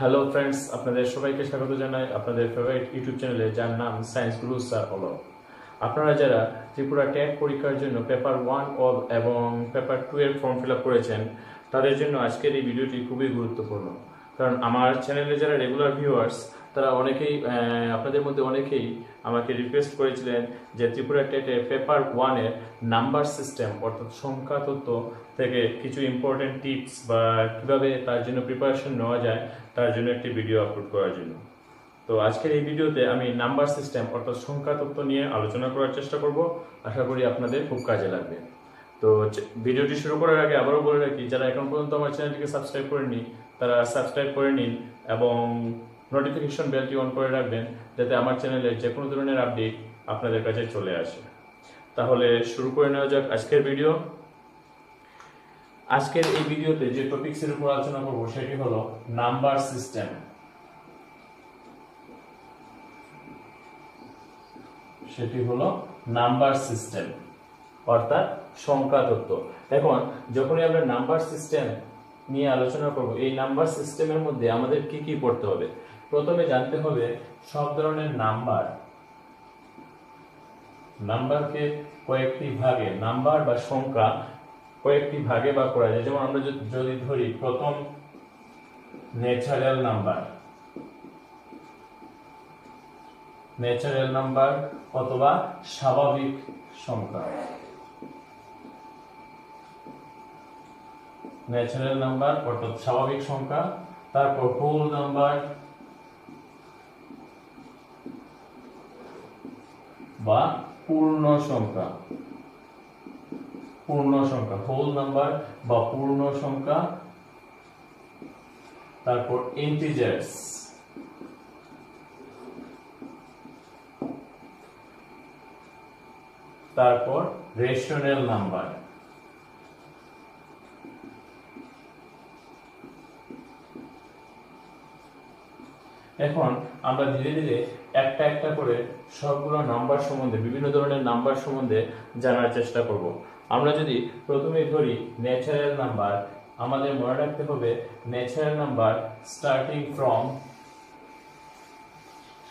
Hello friends আপনাদের সবাইকে স্বাগত জানাই আপনাদের ফেভারিট ইউটিউব চ্যানেলে যার নাম সায়েন্স গুরু স্যার হলো আপনারা যারা ত্রিপুরা ট্যাগ পরীক্ষার জন্য পেপার ওয়ান অল এবং পেপার টু এর ফর্ম ফিল আপ করেছেন, তাদের জন্য আজকের এই ভিডিওটি খুবই গুরুত্বপূর্ণ। কারণ আমার চ্যানেলে যারা রেগুলার ভিউয়ার্স তারা অনেকেই আপনাদের মধ্যে অনেকেই আমাকে রিকোয়েস্ট করেছিলেন যে ত্রিপুরা টেটে পেপার ওয়ানের নাম্বার সিস্টেম অর্থাৎ সংখ্যা তত্ত্ব থেকে কিছু ইম্পর্টেন্ট টিপস বা কীভাবে তার জন্য প্রিপারেশন নেওয়া যায় তার জন্য একটি ভিডিও আপলোড করার জন্য। তো আজকের এই ভিডিওতে আমি নাম্বার সিস্টেম অর্থাৎ সংখ্যা তত্ত্ব নিয়ে আলোচনা করার চেষ্টা করব। আশা করি আপনাদের খুব কাজে লাগবে। তো ভিডিওটি শুরু করার আগে আবারও বলে রাখি, যারা এখন পর্যন্ত আমার চ্যানেলটিকে সাবস্ক্রাইব করেনি তারা সাবস্ক্রাইব করে নিন এবং নোটিফিকেশন বেলটি অন করে রাখবেন যাতে আমার চ্যানেলের যে কোনো ধরনের আপডেট আপনাদের কাছে চলে আসে। তাহলে শুরু করে নেওয়া যাক আজকের ভিডিও আজকের এই ভিডিওতে যে টপিকসের উপর আলোচনা করব সেটি হলো নাম্বার সিস্টেম সেটি হলো নাম্বার সিস্টেম অর্থাৎ সংখ্যা তত্ত্ব। এখন যখনই আমরা নাম্বার সিস্টেম নিয়ে আলোচনা করব, এই নাম্বার সিস্টেমের মধ্যে আমাদের কি কি পড়তে হবে? প্রথমে জানতে হবে সব ধরনের নাম্বার নাম্বারকে কয়েকটি ভাগে নাম্বার বা সংখ্যা কয়েকটি ভাগে ভাগ করা যায়। যেমন আমরা যদি ধরি, প্রথম ন্যাচারাল নাম্বার ন্যাচারাল নাম্বার অথবা স্বাভাবিক সংখ্যা। ন্যাচারাল নাম্বার অর্থাৎ স্বাভাবিক সংখ্যা। তারপর হোল নাম্বার বা পূর্ণ সংখ্যা। পূর্ণ সংখ্যা হোল নাম্বার বা পূর্ণ সংখ্যা, তারপর ইন্টিজার্স তারপর রেশনাল নাম্বার এখন আমরা ধীরে ধীরে একটা একটা করে সবগুলো নাম্বার সম্বন্ধে, বিভিন্ন ধরনের নাম্বার সম্বন্ধে জানার চেষ্টা করব। আমরা যদি প্রথমে ধরি ন্যাচারাল নাম্বার আমাদের মনে রাখতে হবে natural number starting from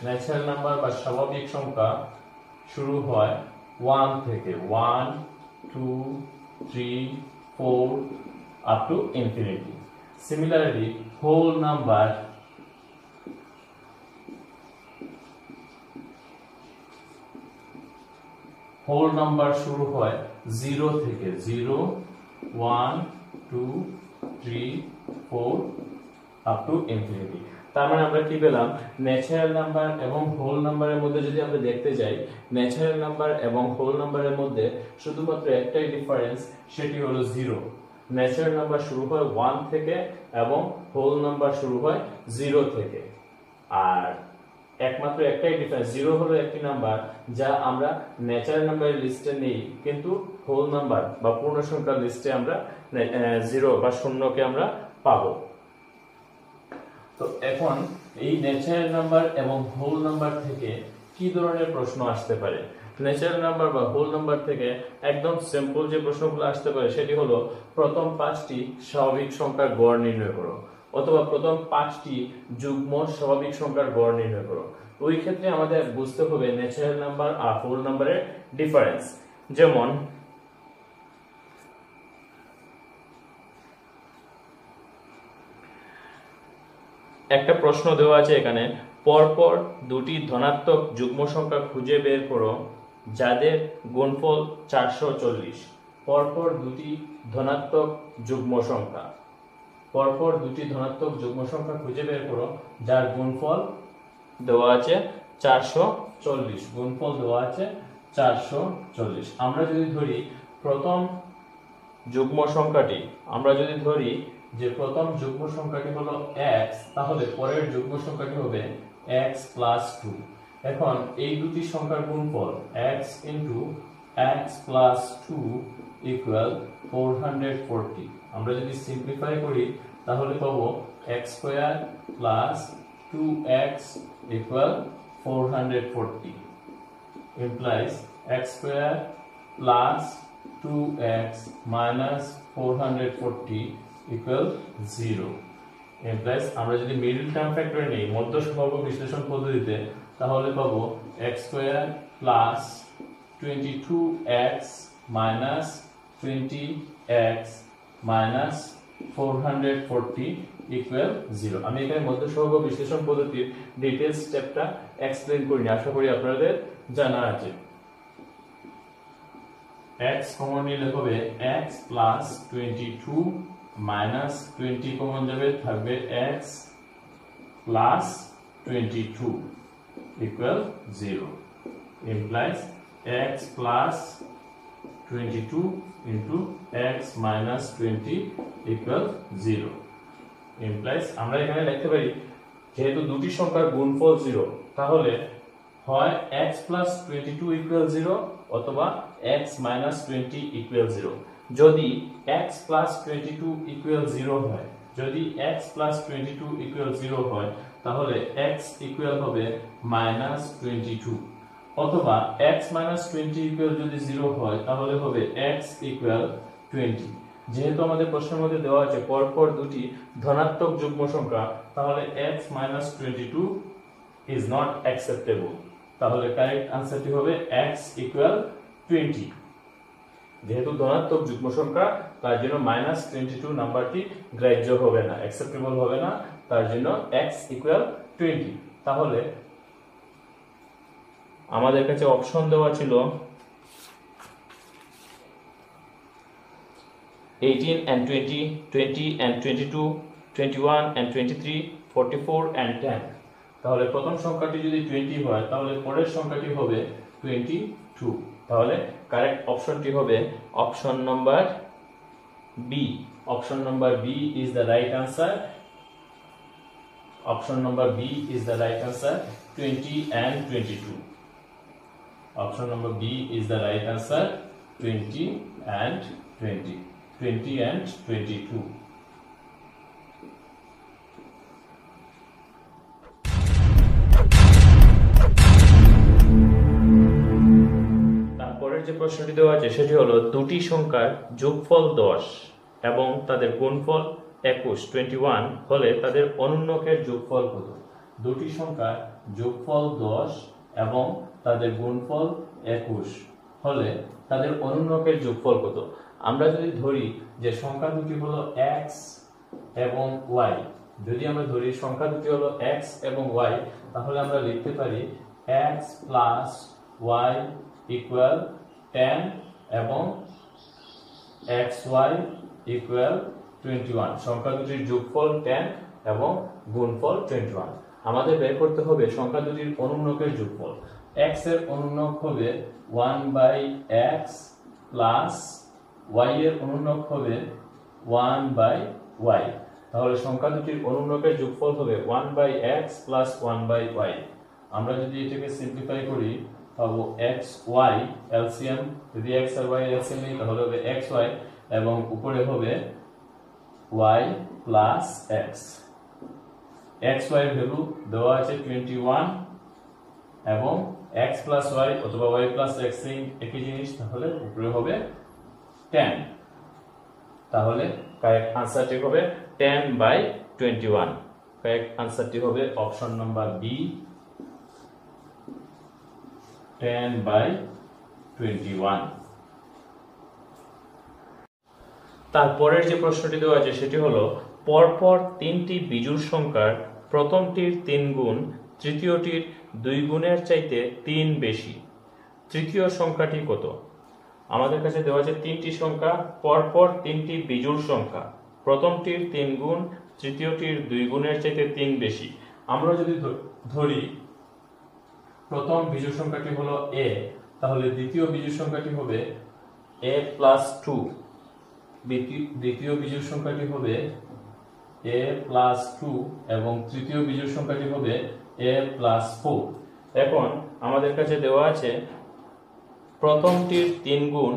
natural number বা স্বাভাবিক সংখ্যা শুরু হয় ওয়ান থেকে। One two three four up to infinity similarly whole number whole number শুরু হয় জিরো থেকে zero one two three four up to infinity তার মানে আমরা কি পেলাম? ন্যাচারাল নাম্বার এবং হোল নাম্বারের মধ্যে যদি আমরা দেখতে যাই ন্যাচারাল নাম্বার এবং হোল নাম্বারের মধ্যে শুধুমাত্র একটাই ডিফারেন্স সেটি হলো জিরো ন্যাচারাল নাম্বার শুরু হয় ওয়ান থেকে এবং হোল নাম্বার শুরু হয় জিরো থেকে। আর একমাত্র একটাই ডিফারেন্স জিরো হলো একটি নাম্বার যা আমরা ন্যাচারাল নাম্বারের লিস্টে নেই, কিন্তু হোল নাম্বার বা পূর্ণ সংখ্যার লিস্টে আমরা জিরো বা শূন্যকে আমরা পাবো। তো এখন এই ন্যাচারাল নাম্বার এবং হোল নাম্বার থেকে কি ধরনের প্রশ্ন আসতে পারে? ন্যাচারাল নাম্বার বা হোল নাম্বার থেকে একদম সিম্পল যে প্রশ্নগুলো আসতে পারে সেটি হলো, প্রথম পাঁচটি স্বাভাবিক সংখ্যার গড় নির্ণয় করো। অথবা প্রথম পাঁচটি যুগ্ম স্বাভাবিক সংখ্যার গড় নির্ণয় করো। ওই ক্ষেত্রে আমাদের বুঝতে হবে ন্যাচারাল নাম্বার আর হোল নাম্বারের ডিফারেন্স যেমন, একটা প্রশ্ন দেওয়া আছে এখানে, পরপর দুটি ধনাত্মক যুগ্ম সংখ্যা খুঁজে বের করো, যাদের গুণফল চারশো চল্লিশ। পরপর দুটি ধনাত্মক যুগ্ম সংখ্যা। পরপর দুটি ধনাত্মক যুগ্ম সংখ্যা খুঁজে বের করো, যার গুণফল দেওয়া আছে চারশো চল্লিশ। গুণফল দেওয়া আছে চারশো চল্লিশ। আমরা যদি ধরি প্রথম যুগ্ম সংখ্যাটি, আমরা যদি ধরি যে প্রথম যুগ্ম সংখ্যাটি হলো x, তাহলে পরের যুগ্ম সংখ্যাটি হবে এক্স প্লাস টু এখন এই দুটি সংখ্যার গুণফল x into x plus two equal four hundred forty আমরা যদি সিম্পলিফাই করি তাহলে পাবো x square plus two x equal four hundred forty implies x square plus 2x minus 440 equal 0 implies আমরা যদি মিডল টার্ম ফ্যাক্টর নেই মধ্য সম্ভাব্য বিশ্লেষণ পদ্ধতিতে, তাহলে পাবো x square plus twenty two x minus twenty x minus four hundred forty equal zero আমি এখানে মধ্য সম্ভাব্য বিশ্লেষণ পদ্ধতির স্টেপটা আশা করি আপনাদের কমন নিলে হবে x plus twenty two minus twenty common যাবে, থাকবে x plus twenty two equal zero implies x plus 22 into x minus 20 equal 0 implies আমরা এখানে লিখতে পারি যেহেতু দুটি সংখ্যার গুণফল 0 তাহলে হয় x plus 22 equal 0 অথবা x minus 20 equal 0 যদি x plus 22 equal 0 হয় যদি x plus 22 equal 0 হয় তাহলে x equal হবে minus 22 অথবা x minus 20 equal যদি 0 হয় তাহলে হবে x equal 20 যেহেতু আমাদের প্রশ্নের মধ্যে দেওয়া আছে, পরপর দুটি ধনাত্মক যুগ্ম সংখ্যা, তাহলে x minus 22 is not acceptable তাহলে কারেক্ট আনসারটি হবে x equal 20 যেহেতু ধনাত্মক যুগ্ম সংখ্যা, তার জন্য মাইনাস টোয়েন্টি টু নাম্বারটি গ্রাহ্য হবে না অ্যাকসেপ্টেবল হবে না, তার জন্য x ইকুয়াল টোয়েন্টি তাহলে আমাদের কাছে অপশন দেওয়া ছিল 18 and 20, 20 and 22, 21 and 23, 44 and 10 তাহলে প্রথম সংখ্যাটি যদি 20 হয় তাহলে পরের সংখ্যাটি হবে 22 তাহলে কারেক্ট অপশনটি হবে option number B option number B is the right answer option number B is the right answer 20 and 22 Option number B is the right answer 20 and 20. 20 and 22. তারপরের যে প্রশ্নটি দেওয়া আছে সেটি হলো দুটি সংখ্যার যোগফল দশ এবং তাদের গুণফল একুশ টোয়েন্টি ওয়ান হলে তাদের অনুন্নকের যোগফল কত দুটি সংখ্যার যোগফল দশ এবং তাদের গুণফল একুশ হলে তাদের অনুন্নকের যোগফল কত আমরা যদি ধরি যে সংখ্যা দুটি হলো এক্স এবং ওয়াই যদি আমরা ধরি সংখ্যা দুটি হলো এক্স এবং ওয়াই তাহলে আমরা লিখতে পারি x plus y equal ten এবং x y equal twenty one সংখ্যা দুটির যোগফল টেন এবং গুণফল টোয়েন্টি ওয়ান আমাদের বের করতে হবে সংখ্যা দুটির অনুন্নকের যোগফল। x এর অনুন্নক হবে one by x plus y এর অনুন্নক হবে 1 বাই y তাহলে সংখ্যা দুটির অনুন্নকের যোগফল হবে 1 by x plus 1 by y আমরা যদি এটাকে সিম্পলিফাই করি, পাবো x, y এলসিএম যদি x আর y এলসিএম নিই, তাহলে হবে x, y, এবং উপরে হবে y প্লাস x y এর ভ্যালু দেওয়া আছে 21 এবং x প্লাস y অথবা y প্লাস এই একই জিনিস, তাহলে উপরে হবে 10 তাহলে কারেক্ট আনসারটি হবে 10 বাই 21 কারেক্ট আনসারটি হবে অপশন নাম্বার বি 10 বাই 21 তারপরের যে প্রশ্নটি দেওয়া আছে সেটি হলো, পরপর তিনটি বিজোড় সংখ্যার প্রথমটির তিন গুণ, তৃতীয়টির দুই গুণের চাইতে তিন বেশি। তৃতীয় সংখ্যাটি কত? আমাদের কাছে দেওয়া আছে তিনটি সংখ্যা, পরপর তিনটি বিজোড় সংখ্যা। প্রথমটির তিন গুণ, তৃতীয়টির দুই গুণের চাইতে তিন বেশি। আমরা যদি ধরি, প্রথম বিজোড় সংখ্যাটি হলো এ তাহলে দ্বিতীয় বিজোড় সংখ্যাটি হবে এ প্লাস টু দ্বিতীয় বিজোড় সংখ্যাটি হবে এ প্লাস টু এবং তৃতীয় বিজোড় সংখ্যাটি হবে এ প্লাস ফোর এখন আমাদের কাছে দেওয়া আছে প্রথমটির তিন গুণ,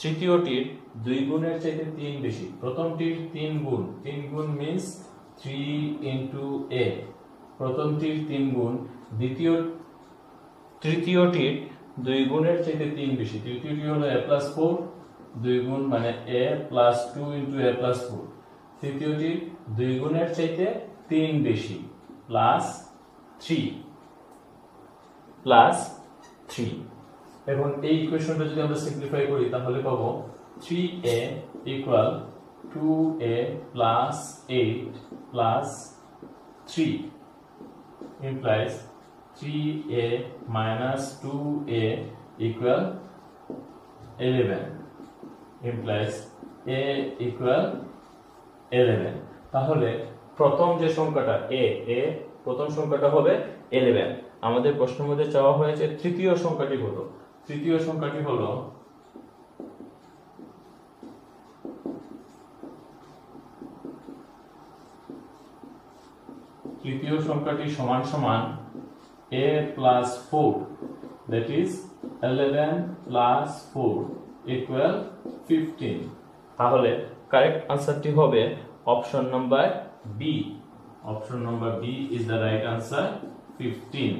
তৃতীয়টির দুই গুণের চাইতে তিন বেশি। প্রথমটির তিন গুণ তিন গুণ মিনস থ্রি ইন্টু এ প্রথমটির তিন গুণ, দ্বিতীয়, তৃতীয়টির দুই গুণের চাইতে তিন বেশি। তৃতীয়টি হলো এ প্লাস ফোর দুই গুণ মানে a plus two into a plus four তৃতীয়টির দুই গুণের চাইতে তিন বেশি প্লাস থ্রি প্লাস থ্রি এখন এই ইকুয়েশনটা যদি আমরা সিম্পলিফাই করি, তাহলে পাবো three a equal two a plus eight plus three implies 3a minus 2a equal 11 implies a equal 11 তাহলে প্রথম যে সংখ্যাটা, a a, প্রথম সংখ্যাটা হবে 11 আমাদের প্রশ্নের মধ্যে চাওয়া হয়েছে তৃতীয় সংখ্যাটি হলো তৃতীয় সংখ্যাটি হলো? তৃতীয় সংখ্যাটি সমান সমান a plus four that is eleven plus four equal fifteen তাহলে কারেক্ট আনসারটি হবে option number B option number B is the right answer fifteen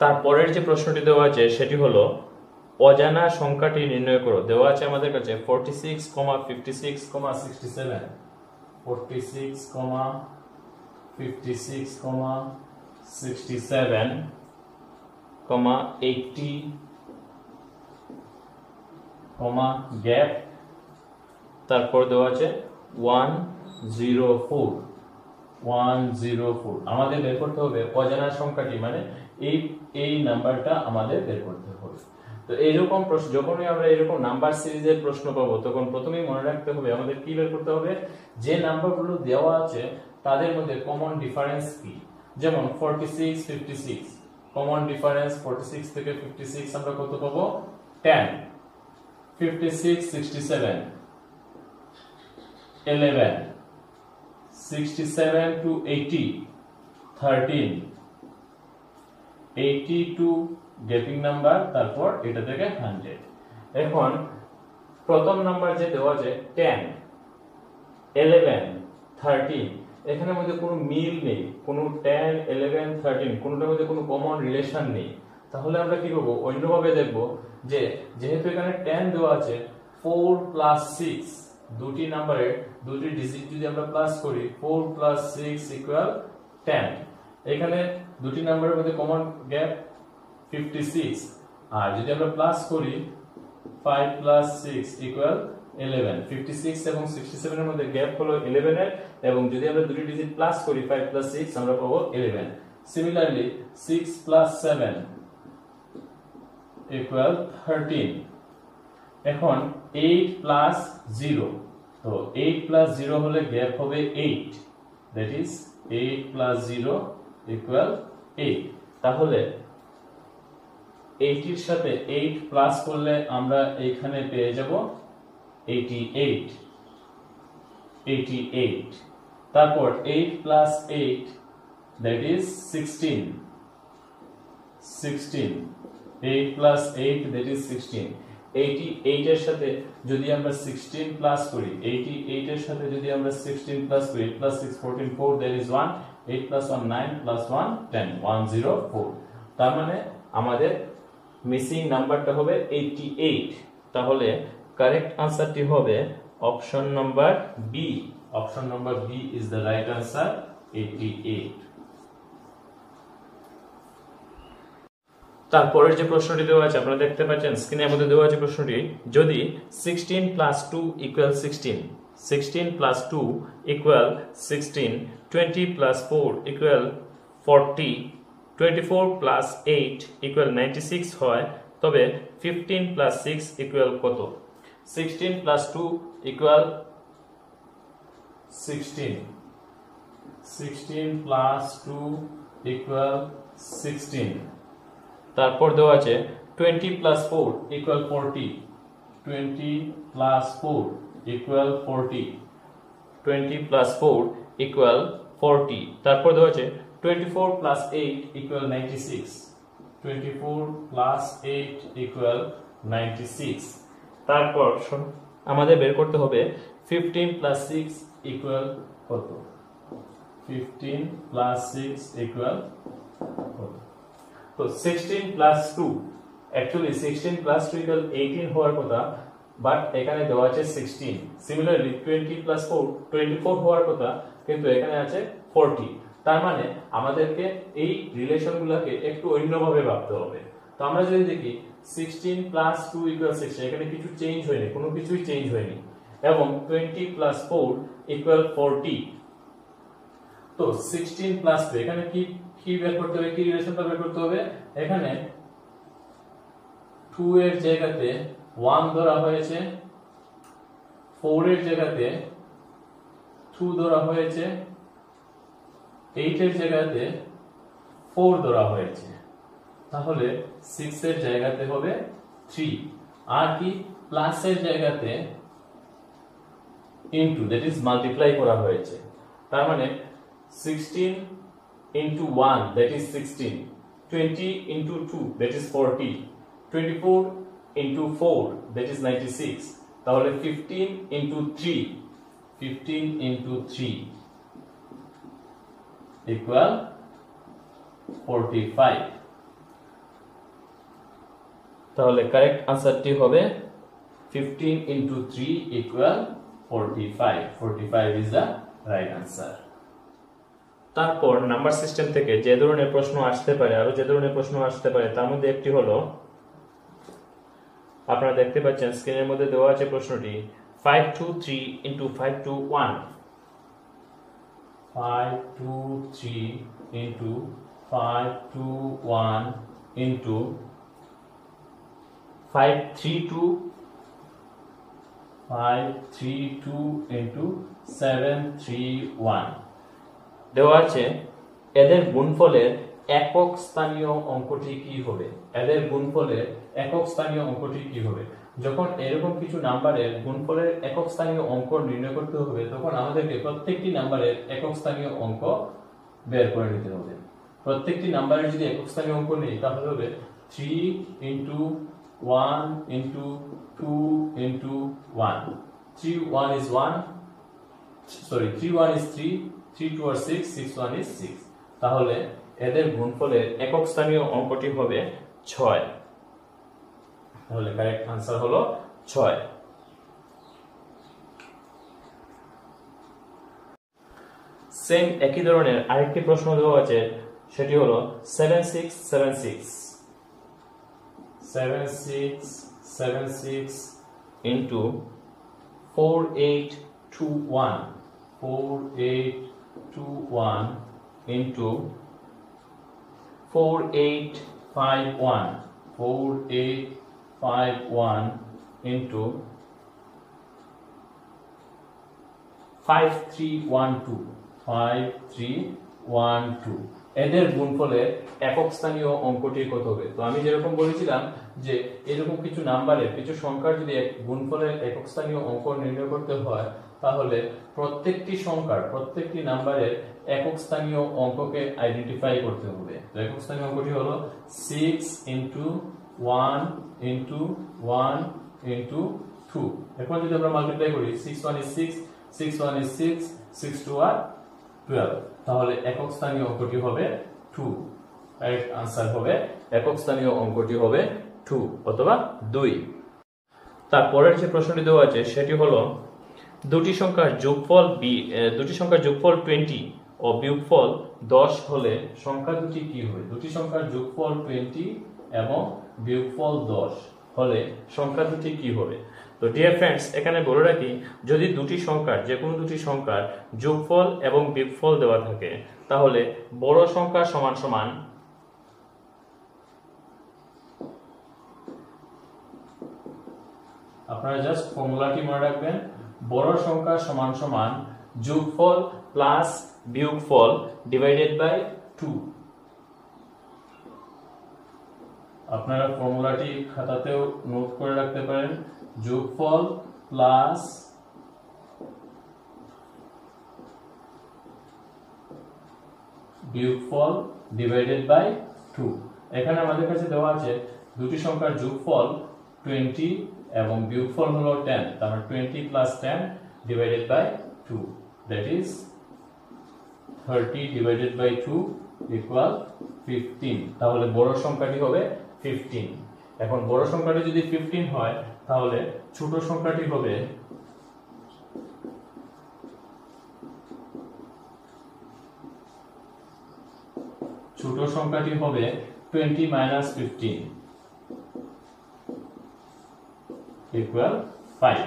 তারপরের যে প্রশ্নটি দেওয়া আছে, সেটি হলো, অজানা সংখ্যাটি নির্ণয় করো। দেওয়া আছে আমাদের কাছে forty six comma fifty six comma sixty seven 46 comma 56 comma 67 comma 80 comma gap তারপর দেওয়া আছে 104 104 আমাদের বের করতে হবে অজানা সংখ্যাটি মানে এই এই নাম্বারটা আমাদের বের করতে হবে। তো এইরকম প্রশ্ন, যখনই আমরা এরকম নাম্বার সিরিজের প্রশ্ন পাবো তখন প্রথমেই মনে রাখতে হবে আমাদের কি বের করতে হবে? যে নাম্বারগুলো দেওয়া আছে, তাদের মধ্যে কমন ডিফারেন্স কি? যেমন 46 56 কমন ডিফারেন্স 46 থেকে 56 আমরা কত পাবো? 10 56 67 11 67 to 80 13 80 to গ্যাপিং নাম্বার তারপর এটা থেকে 100 এখন প্রথম নাম্বার যে দেওয়া আছে 10 11 13 এখানের মধ্যে কোনো মিল নেই, কোনো 10 11 13 কোনোটার মধ্যে কোনো কমন রিলেশন নেই। তাহলে আমরা কি করব? অন্যভাবে দেখব যে যেহেতু এখানে 10 দেওয়া আছে 4 প্লাস 6 দুটি নাম্বারের দুটি ডিজিট যদি আমরা প্লাস করি 4 প্লাস 6 ইকুয়াল 10 এখানে দুটি নাম্বারের মধ্যে কমন গ্যাপ 56 আর যদি আমরা প্লাস করি 5 প্লাস 6 ইকুয়াল 11 56 এবং 67 এর মধ্যে গ্যাপ হলো 11 এর, এবং যদি আমরা দুটি ডিজিট প্লাস করি 5 প্লাস 6 আমরা পাবো 11 সিমিলারলি 6 প্লাস 7 ইকুয়াল 13 এখন 8 প্লাস 0 তো 8 প্লাস 0 হলে গ্যাপ হবে 8 দ্যাট ইজ 8 প্লাস 0 ইকুয়াল 8 তাহলে 80 এর সাথে 8 প্লাস করলে আমরা এখানে পেয়ে যাব 88 88 তারপর 8 plus 8 that is 16 16 8 plus 8 that is 16 88 এর সাথে যদি আমরা 16 প্লাস করি 88 এর সাথে যদি আমরা 16 প্লাস করি 8 plus 6 14 4 there is 1 8 plus 1 9 plus 1 10 104 তার মানে আমাদের মিসিং নাম্বারটা হবে 88 তাহলে কারেক্ট আনসারটি হবে option number B option number B is the right answer 88 তারপরের যে প্রশ্নটি দেওয়া আছে আপনারা দেখতে পাচ্ছেন স্ক্রিনের মধ্যে দেওয়া আছে প্রশ্নটি যদি 16 plus 2 equal 16 16 plus 2 equal 16 20 plus 4 equal 40 24 plus 8 equal 96 হয়, তবে 15 প্লাস 6 ইকুয়াল কত? 16 প্লাস 2 ইকুয়াল 16 16 প্লাস 2 ইকুয়াল 16 তারপর দেওয়া আছে 20 plus 4 equal 40 20 plus 4 equal 40 20 plus 4 equal 40 তারপর দেওয়া আছে 24 প্লাস 8 ইকুয়াল 96 24 প্লাস 8 ইকুয়াল 96 তারপর আমাদের বের করতে হবে 15 প্লাস 6 ইকুয়াল কত? 15 প্লাস 6 ইকুয়াল কত? তো 16 প্লাস 2 অ্যাকচুয়ালি 16 প্লাস 2 ইকুয়াল 18 হওয়ার কথা বাট এখানে দেওয়া আছে sixteen similarly twenty plus four twenty four হওয়ার কথা, কিন্তু এখানে আছে ফোরটি তার মানে আমাদেরকে এই রিলেশনগুলোকে একটু অন্যভাবে ভাবতে হবে। তো আমরা যদি দেখি sixteen plus two equal sixteen এখানে কিছু চেঞ্জ হয়নি, কোনো কিছুই চেঞ্জ হয়নি। এবং twenty plus four equal forty তো সিক্সটিন প্লাস টু এখানে কি কি বের করতে হবে? কি রিলেশনটা বের করতে হবে? এখানে টু এর জায়গাতে ওয়ান ধরা হয়েছে ফোর এর জায়গাতে টু ধরা হয়েছে এইট এর জায়গাতে ফোর ধরা হয়েছে। তাহলে সিক্স এর জায়গাতে হবে থ্রি আর কি? প্লাস এর জায়গাতে ইনটু দ্যাট ইজ মাল্টিপ্লাই করা হয়েছে। তার মানে 16 into 1 that is 16 20 into 2 that is 40 24 into 4 that is 96 তাহলে 15 into 3 15 into 3 equal 45 তাহলে কারেক্ট আনসারটি হবে 15 into 3 equal 45 45 is the right answer. তারপর নাম্বার সিস্টেম থেকে যে ধরনের প্রশ্ন আসতে পারে, আরও যে ধরনের প্রশ্ন আসতে পারে, তার মধ্যে একটি হলো আপনারা দেখতে পাচ্ছেন স্ক্রিনের মধ্যে দেওয়া আছে প্রশ্নটি five two three into five two one five two three into five two one into five three two five three two into seven three one দেওয়া আছে, এদের গুণফলের একক স্থানীয় অঙ্কটি কি হবে? এদের গুণফলের একক স্থানীয় অঙ্কটি কি হবে? যখন এরকম কিছু নাম্বারের গুণফলের একক স্থানীয় অঙ্ক নির্ণয় করতে হবে, তখন আমাদেরকে প্রত্যেকটি নাম্বারের একক স্থানীয় অঙ্ক বের করে নিতে হবে। প্রত্যেকটি নাম্বারের যদি একক স্থানীয় অঙ্ক নেই, তাহলে হবে three into one into two into one three one is one sorry three one is three three two R six six one is six তাহলে এদের গুণফলের একক স্থানীয় অঙ্কটি হবে ছয়। তাহলে কারেক্ট আনসার হলো ছয়। সেম একই ধরনের আরেকটি প্রশ্ন দেওয়া আছে, সেটি হলো seven six seven six seven six seven six into four eight two one four eight two one into four eight five one four eight five one into five three one two five three one two এদের গুণফলের একক স্থানীয় অঙ্কটি কত হবে? তো আমি যেরকম বলেছিলাম যে এরকম কিছু নাম্বারের কিছু সংখ্যার যদি গুণফলের একক স্থানীয় অঙ্ক নির্ণয় করতে হয়, তাহলে প্রত্যেকটি সংখ্যার, প্রত্যেকটি নাম্বারের একক স্থানীয় অঙ্ককে আইডেন্টিফাই করতে হবে। তো একক স্থানীয় অঙ্কটি হলো six into one into one into two এখন যদি আমরা মাল্টিপ্লাই করি six one is six six one is six six two R twelve তাহলে একক স্থানীয় অঙ্কটি হবে টু রাইট আনসার হবে, একক স্থানীয় অঙ্কটি হবে টু অথবা দুই। তারপরের যে প্রশ্নটি দেওয়া আছে, সেটি হলো, দুটি সংখ্যার যোগফল বি দুটি সংখ্যার যোগফল টোয়েন্টি ও বিয়োগফল দশ হলে সংখ্যা দুটি কি হবে? দুটি সংখ্যার যোগফল টোয়েন্টি এবং বিয়োগফল দশ হলে সংখ্যা দুটি কি হবে? তো ডিয়ার ফ্রেন্ডস এখানে বলে রাখি, যদি দুটি সংখ্যার যে কোনো দুটি সংখ্যার যোগফল এবং বিয়োগফল দেওয়া থাকে, তাহলে বড় সংখ্যা সমান সমান আপনারা জাস্ট ফর্মুলাটি মনে রাখবেন, বড় সংখ্যা সমান সমান যোগফল প্লাস বিয়োগফল ডিভাইডেড বাই টু আপনারা ফর্মুলাটি খাতাতেও নোট করে রাখতে পারেন। যোগফল প্লাস বিয়োগফল ডিভাইডেড বাই টু এখানে আমাদের কাছে দেওয়া আছে দুটি সংখ্যার যোগফল টোয়েন্টি এবং বিয়োগফল হলো টেন তাহলে twenty plus ten divided by two that is thirty divided by two equal fifteen তাহলে বড় সংখ্যাটি হবে ফিফটিন এখন বড় সংখ্যাটি যদি ফিফটিন হয়, তাহলে ছোট সংখ্যাটি হবে ছোট সংখ্যাটি হবে twenty minus fifteen equal five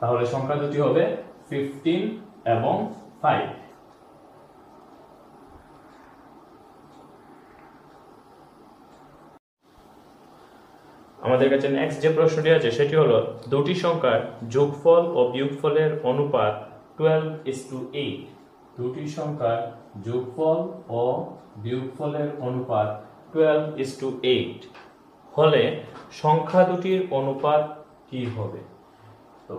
তাহলে সংখ্যা দুটি হবে ফিফটিন এবং ফাইভ আমাদের কাছে নেক্সট যে প্রশ্নটি আছে, সেটি হলো, দুটি সংখ্যার যোগফল ও বিয়োগফলের অনুপাত টুয়েলভ ইস টু এইট দুটি সংখ্যার যোগফল ও বিয়োগফলের অনুপাত টুয়েলভ ইস টু এইট হলে সংখ্যা দুটির অনুপাত কি হবে? তো,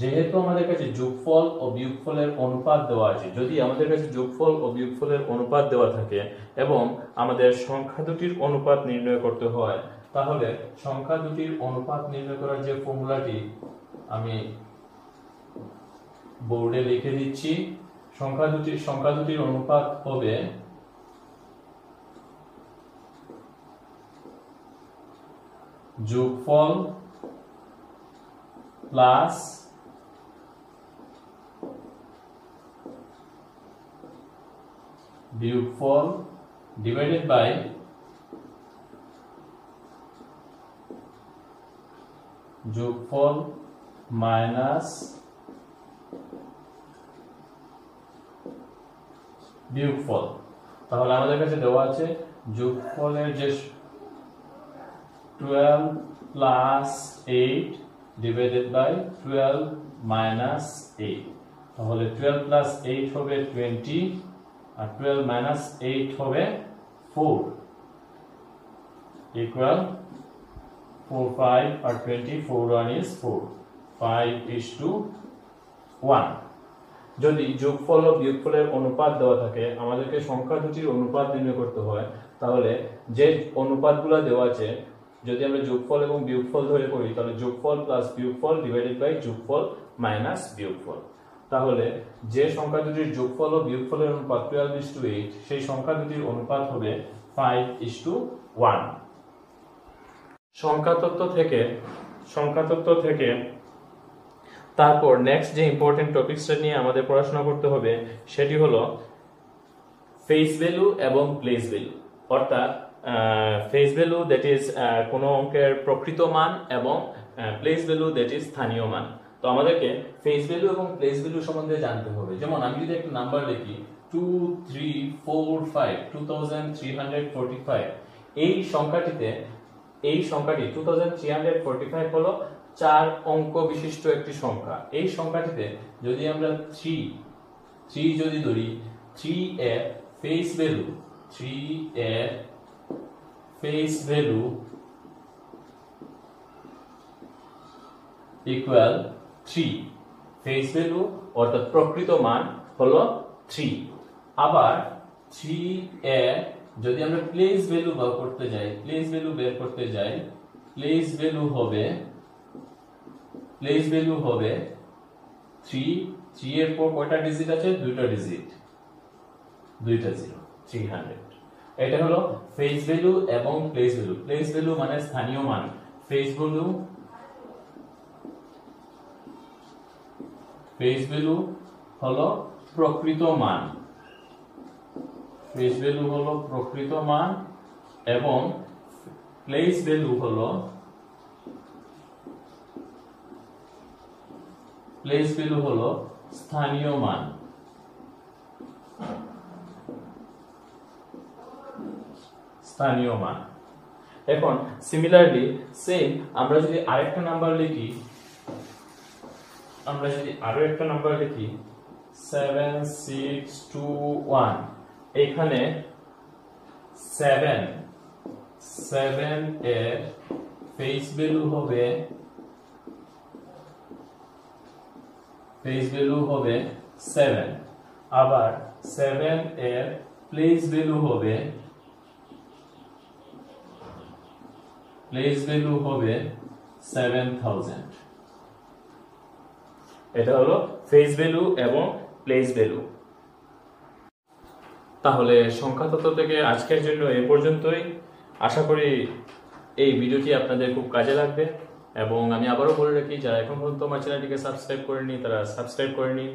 যেহেতু আমাদের কাছে যোগফল ও বিয়োগফলের অনুপাত দেওয়া আছে, যদি আমাদের কাছে যোগফল ও বিয়োগফলের অনুপাত দেওয়া থাকে এবং আমাদের সংখ্যা দুটির অনুপাত নির্ণয় করতে হয় তাহলে সংখ্যা দুটির অনুপাত নির্ণয় করার যে ফর্মুলাটি আমি বোর্ডে লিখে দিচ্ছি, সংখ্যা দুটির সংখ্যা দুটির অনুপাত হবে যোগফল প্লাস বিয়োগফল ডিভাইডেড বাই যোগফল মাইনাস বিয়োগফল। তাহলে আমাদের কাছে দেওয়া আছে যোগফলের যে twelve plus eight divided by twelve minus eight তাহলে টুয়েলভ প্লাস এইট হবে টোয়েন্টি আর টুয়েলভ মাইনাস এইট হবে four equal four five R twenty four one is four five is two one যদি যোগফল ও বিয়োগফলের অনুপাত দেওয়া থাকে, আমাদেরকে সংখ্যা দুটির অনুপাত নির্ণয় করতে হয়, তাহলে যে অনুপাতগুলো দেওয়া আছে, যদি আমরা যোগফল এবং বিয়োগফল ধরে করি, তাহলে যোগফল প্লাস বিয়োগফল ডিভাইডেড বাই যোগফল মাইনাস বিয়োগফল। তাহলে যে সংখ্যা দুটির যোগফল ও বিয়োগফলের অনুপাত টুয়েলভ ইস টু এইট সেই সংখ্যা দুটির অনুপাত হবে ফাইভ ইস টু ওয়ান সংখ্যা তত্ত্ব থেকে, সংখ্যাতত্ত্ব থেকে তারপর নেক্সট যে ইম্পর্টেন্ট টপিকসটা নিয়ে আমাদের পড়াশোনা করতে হবে, সেটি হলো ফেস ভ্যালু এবং প্লেস ভ্যালু অর্থাৎ ফেস ভ্যালু দ্যাট ইজ কোনো অঙ্কের প্রকৃত মান এবং প্লেস ভ্যালু দ্যাট ইজ স্থানীয় মান। তো আমাদেরকে ফেস ভ্যালু এবং প্লেস ভ্যালু সম্বন্ধে জানতে হবে। যেমন আমি যদি একটা নাম্বার লিখি two three four five two thousand three hundred forty five এই সংখ্যাটিতে এই সংখ্যাটি টু হলো চার অঙ্ক বিশিষ্ট একটি সংখ্যা। এই সংখ্যাটিতে যদি আমরা থ্রি থ্রি যদি ধরি থ্রি এর ফেস ভ্যালু থ্রি এর face value equal three face value অর্থাৎ প্রকৃত মান হলো থ্রি আবার থ্রি এর যদি আমরা প্লেস ভ্যালু বের করতে যাই প্লেস ভ্যালু বের করতে যাই প্লেস ভ্যালু হবে প্লেস ভ্যালু হবে থ্রি থ্রি এর পর কয়টা ডিজিট আছে? দুইটা ডিজিট দুইটা জিরো থ্রি হান্ড্রেড এটা হলো ফেস ভ্যালু এবং প্লেস ভ্যালু প্লেস ভ্যালু মানে স্থানীয় মান। ফেস ভ্যালু ফেস ভ্যালু হলো প্রকৃত মান। ফেস ভ্যালু হলো প্রকৃত মান এবং প্লেস ভ্যালু হলো প্লেস ভ্যালু হলো স্থানীয় মান। স্থানীয় মান। এখন সিমিলারলি সেম আমরা যদি আরেকটা নাম্বার লিখি, আমরা যদি আরও একটা নাম্বার লিখি সেভেন সিক্স টু ওয়ান এখানে সেভেন সেভেন এর ফেস ভ্যালু হবে ফেস ভ্যালু হবে সেভেন আবার সেভেন এর প্লেস ভ্যালু হবে প্লেস ভ্যালু হবে সেভেন থাউজেন্ড এটা হলো ফেস ভ্যালু এবং প্লেস ভ্যালু তাহলে সংখ্যা তত্ত্ব থেকে আজকের জন্য এ পর্যন্তই। আশা করি এই ভিডিওটি আপনাদের খুব কাজে লাগবে এবং আমি আবারও বলে রাখি, যারা এখন পর্যন্ত আমার চ্যানেলটিকে সাবস্ক্রাইব করেনি তারা সাবস্ক্রাইব করে নিন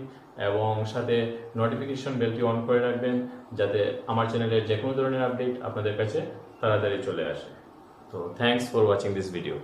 এবং সাথে নোটিফিকেশন বেলটি অন করে রাখবেন যাতে আমার চ্যানেলের যে কোনো ধরনের আপডেট আপনাদের কাছে তাড়াতাড়ি চলে আসে। তো thanks for watching this video